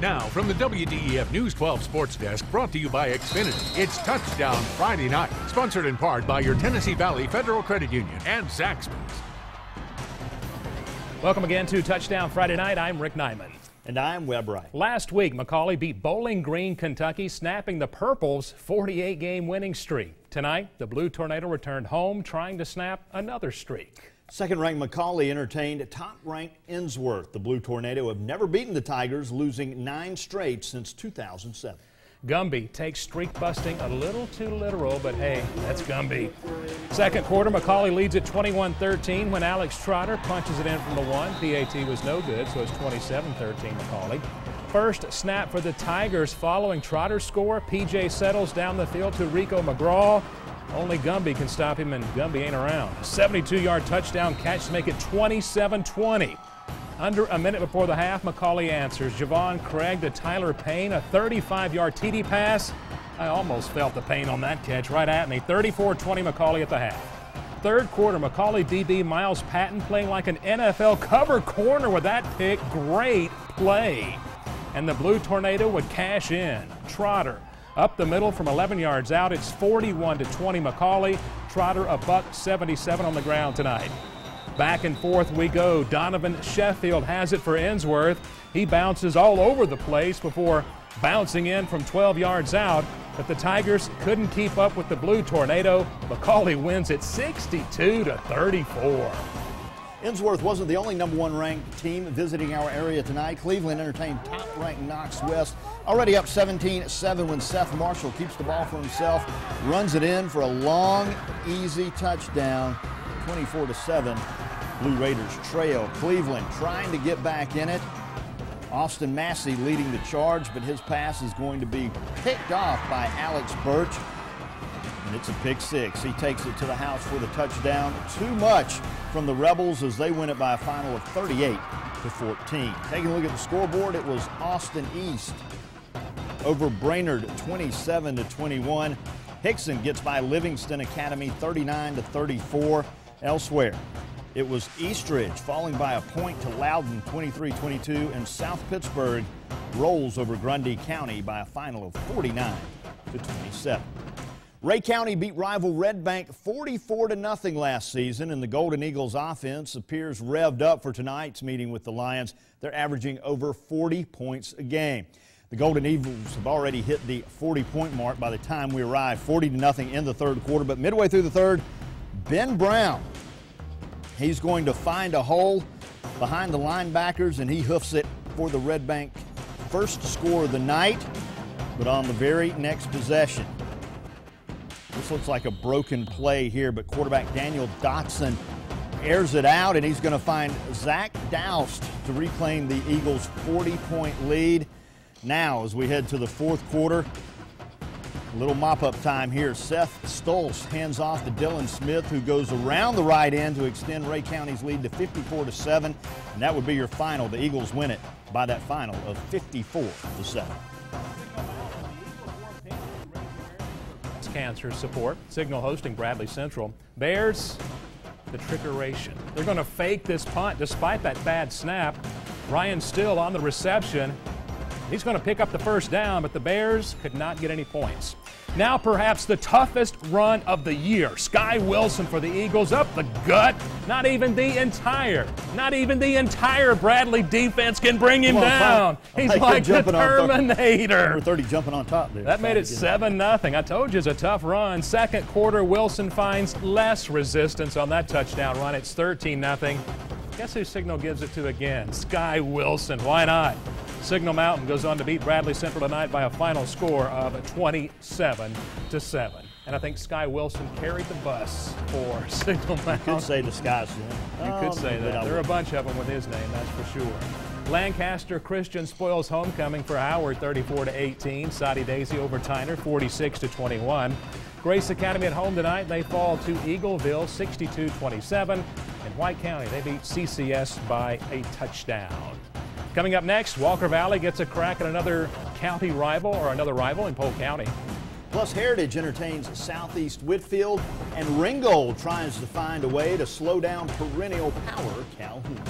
Now, from the WDEF News 12 Sports Desk, brought to you by Xfinity, it's Touchdown Friday Night, sponsored in part by your Tennessee Valley Federal Credit Union and Zaxby's. Welcome again to Touchdown Friday Night. I'm Rick Nyman. And I'm Webb Wright. Last week, McCallie beat Bowling Green, Kentucky, snapping the Purples' 48 game winning streak. Tonight, the Blue Tornado returned home, trying to snap another streak. Second ranked McCallie entertained top ranked Ensworth. The Blue Tornado have never beaten the Tigers, losing nine straight since 2007. Gumby takes streak busting a little too literal, but hey, that's Gumby. Second quarter, McCallie leads at 21-13 when Alex Trotter punches it in from the one. PAT was no good, so it's 27-13 McCallie. First snap for the Tigers following Trotter's score. PJ settles down the field to Rico McGraw. Only Gumby can stop him, and Gumby ain't around. 72-yard touchdown catch to make it 27-20. Under a minute before the half, McCallie answers. Javon Craig to Tyler Payne, a 35-yard TD pass. I almost felt the pain on that catch right at me. 34-20 McCallie at the half. Third quarter, McCallie DB Miles Patton playing like an NFL cover corner with that pick. Great play. And the Blue Tornado would cash in. Trotter up the middle from 11 yards out, it's 41 to 20 McCallie. Trotter a buck 77 on the ground tonight. Back and forth we go. Donovan Sheffield has it for Ensworth. He bounces all over the place before bouncing in from 12 yards out, but the Tigers couldn't keep up with the Blue Tornado. McCallie wins it 62 to 34. Ensworth wasn't the only number one ranked team visiting our area tonight. Cleveland entertained top ranked Knox West. Already up 17 7 when Seth Marshall keeps the ball for himself, runs it in for a long, easy touchdown. 24 7. Blue Raiders trail. Cleveland trying to get back in it. Austin Massey leading the charge, but his pass is going to be picked off by Alex Birch. And it's a pick six. He takes it to the house for the touchdown. Too much from the Rebels as they win it by a final of 38 to 14. Taking a look at the scoreboard, it was Austin East over Brainerd 27 to 21. Hixson gets by Livingston Academy 39 to 34. Elsewhere, it was Eastridge falling by a point to Loudon 23-22 and South Pittsburg rolls over Grundy County by a final of 49 to 27. Rhea County beat rival Red Bank 44 to nothing last season, and the Golden Eagles offense appears revved up for tonight's meeting with the Lions. They're averaging over 40 points a game. The Golden Eagles have already hit the 40-point mark by the time we arrive, 40 to nothing in the third quarter. But midway through the third, Ben Brown, he's going to find a hole behind the linebackers, and he hoofs it for the Red Bank first score of the night. But on the very next possession, this looks like a broken play here, but quarterback Daniel Dotson airs it out, and he's going to find Zach Doust to reclaim the Eagles' 40-point lead. Now, as we head to the fourth quarter, a little mop-up time here. Seth Stolz hands off to Dylan Smith, who goes around the right end to extend Rhea County's lead to 54 to 7, and that would be your final. The Eagles win it by that final of 54 to 7. Cancer support. Signal hosting Bradley Central. Bears, the trickeration. They're going to fake this punt despite that bad snap. Ryan Still on the reception. He's going to pick up the first down, but the Bears could not get any points. Now, perhaps the toughest run of the year. Sky Wilson for the Eagles up the gut. Not even the entire, not even the entire Bradley defense can bring him on, down. He's like, like the Terminator. Number 30 jumping on top there. That made it 7 nothing. I told you it's a tough run. Second quarter, Wilson finds less resistance on that touchdown run. It's 13 nothing. Guess who Signal gives it to again? Sky Wilson. Why not? Signal Mountain goes on to beat Bradley Central tonight by a final score of 27 to 7. And I think Sky Wilson carried the bus for Signal Mountain. You could say the Sky's You um, could say that. There are a bunch of them with his name, that's for sure. Lancaster Christian spoils homecoming for Howard 34 to 18. Soddy Daisy over Tyner 46 to 21. Grace Academy at home tonight. They fall to Eagleville 62 27. In White County, they beat CCS by a touchdown. Coming up next, Walker Valley gets a crack at another county rival or another rival in Polk County. Plus, Heritage entertains Southeast Whitfield, and Ringgold tries to find a way to slow down perennial power Calhoun.